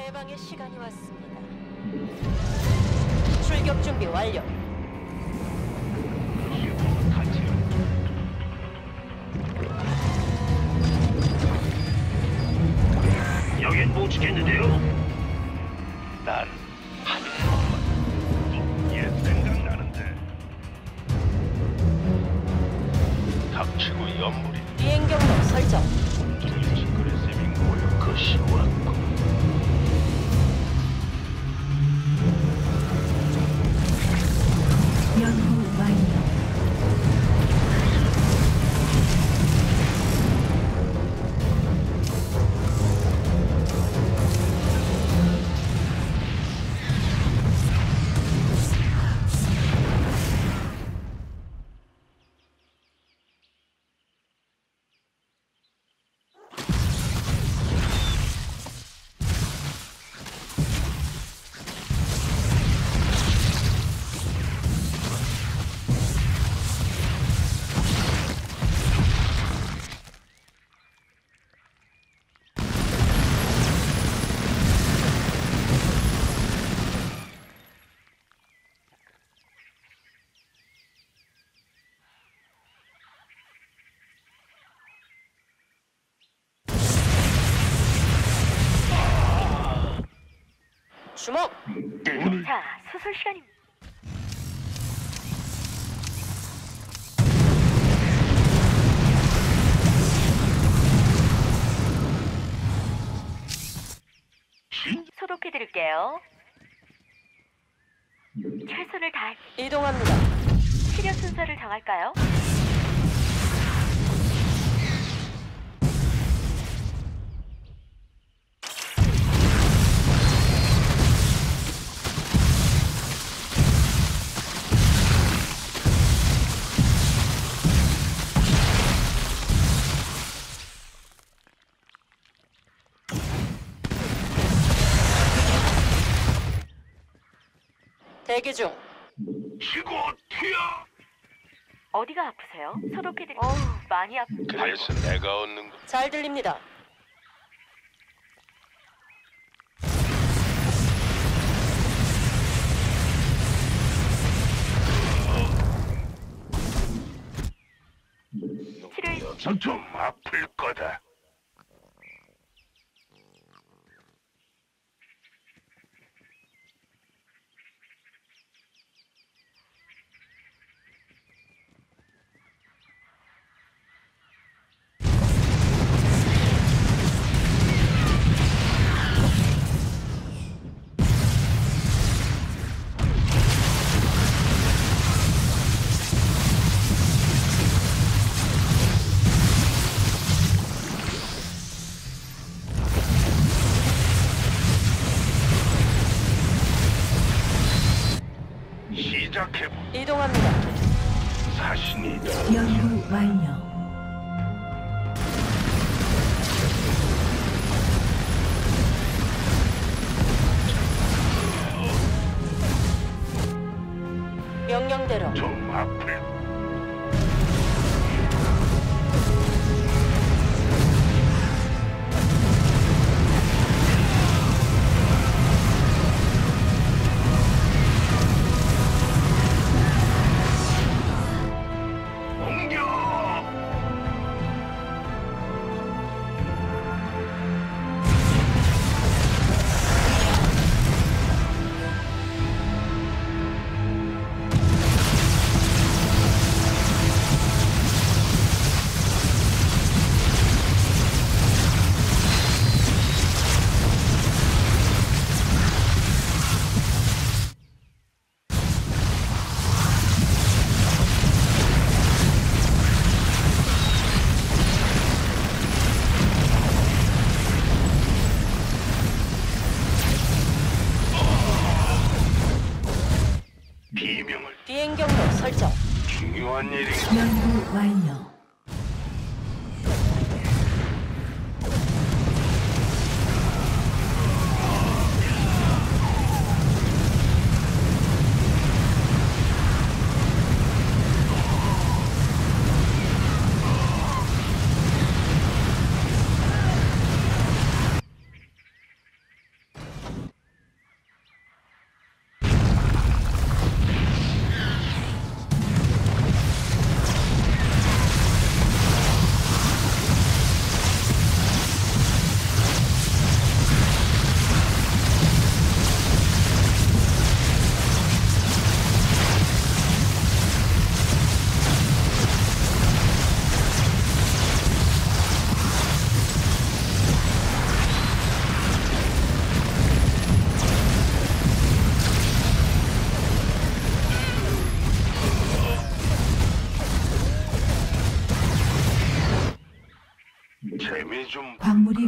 해방의 시간이 왔습니다. 출격 준비 완료. 여긴 못 지켰는데요. 난옛 생각나는데 닥치고 연물이 비행 경로 설정. 주목. 자, 수술 시간입니다. 소독해드릴게요. 최선을 다할 이동합니다. 치료 순서를 정할까요? 대기 중. 치고 튀어 어디가 아프세요? 소독해드릴. 어우, 많이 아프. 그래서 내가 얻는 거 잘 들립니다. 치료 좀 아플 거다 이동합니다. 사신이다 연구 완료. 중요한 일이 연구 완료.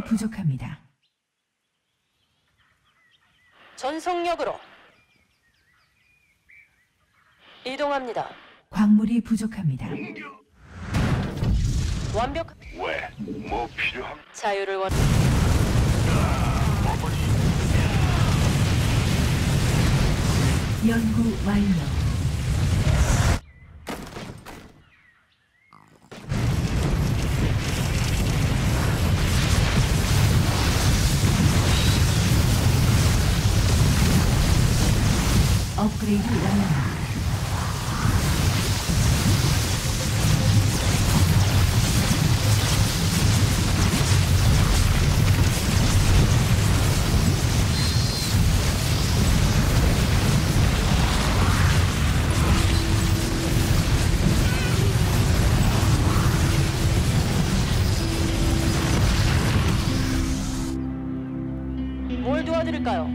부족합니다. 전속력으로 이동합니다. 광물이 부족합니다. 완벽 왜? 뭐 필요한? 자유를 원. 연구 완료. 뭘 도와드릴까요?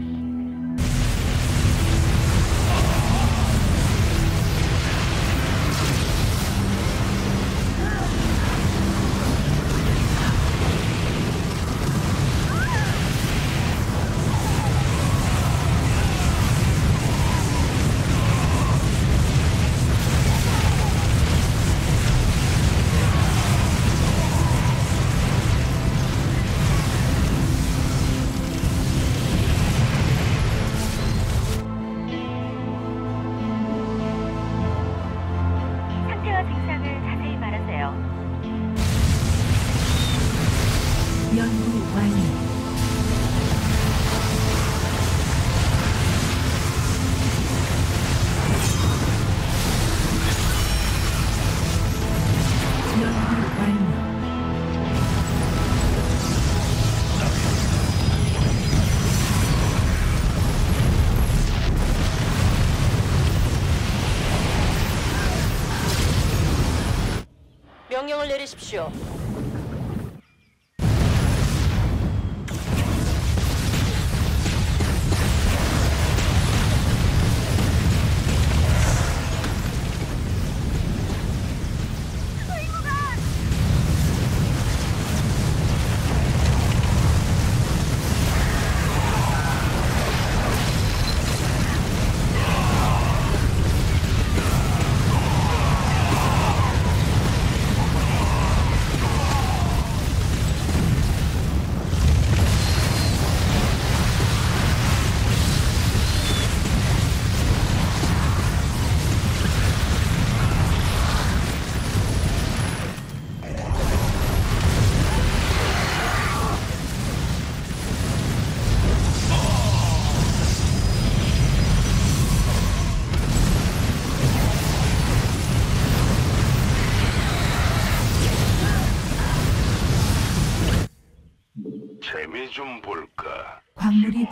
내리십시오.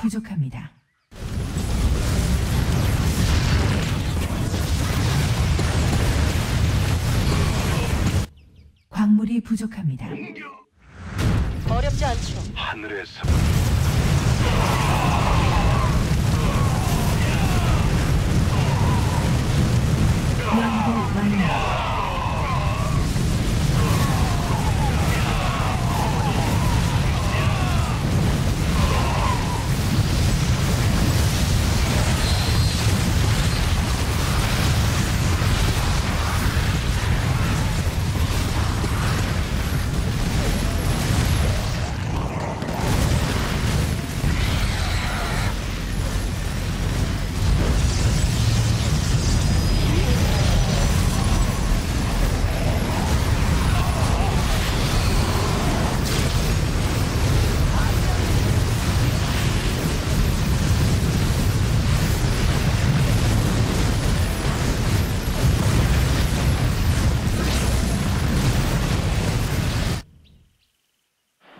부족합니다. 광물이 부족합니다. 어렵지 않죠. 하늘에서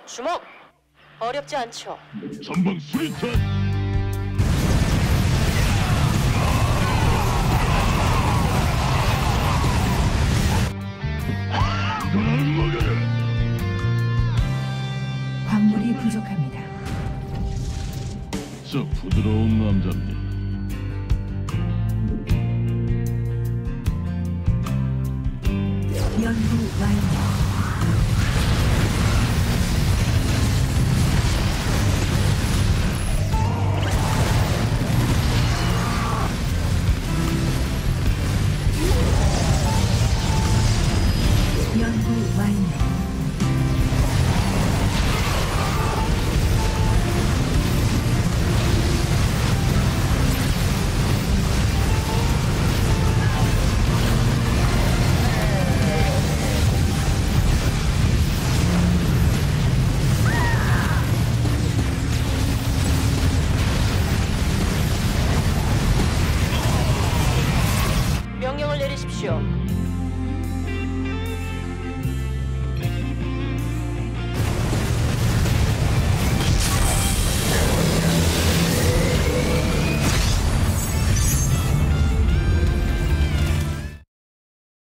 주먹. 어렵지 않죠. 전방 수리탄. 광물이 부족합니다. 저 부드러운 남자입니다. 연구 완료. 연구 완료. 명령을 내리십시오.